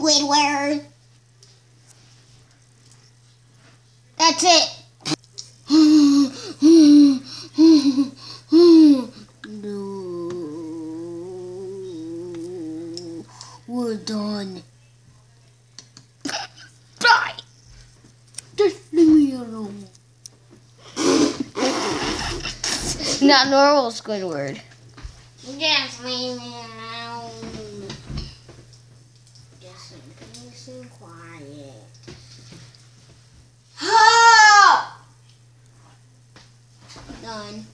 Squidward. That's it. no. We're done. Bye. Just leave me alone. Not normal Squidward. Just leave me alone. listen, and quiet. Done.